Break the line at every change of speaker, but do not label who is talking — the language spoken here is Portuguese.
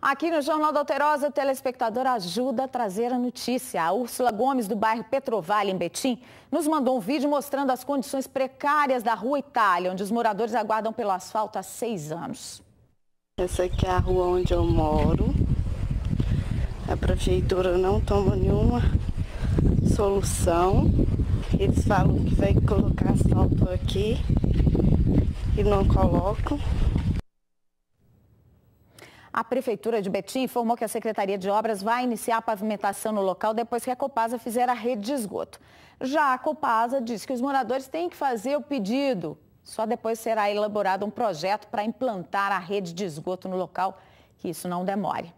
Aqui no Jornal da Alterosa, o telespectador ajuda a trazer a notícia. A Úrsula Gomes, do bairro Petrovale, em Betim, nos mandou um vídeo mostrando as condições precárias da Rua Itália, onde os moradores aguardam pelo asfalto há seis anos.
Essa aqui é a rua onde eu moro. A prefeitura não toma nenhuma solução. Eles falam que vai colocar asfalto aqui e não colocam.
A Prefeitura de Betim informou que a Secretaria de Obras vai iniciar a pavimentação no local depois que a Copasa fizer a rede de esgoto. Já a Copasa diz que os moradores têm que fazer o pedido. Só depois será elaborado um projeto para implantar a rede de esgoto no local, que isso não demore.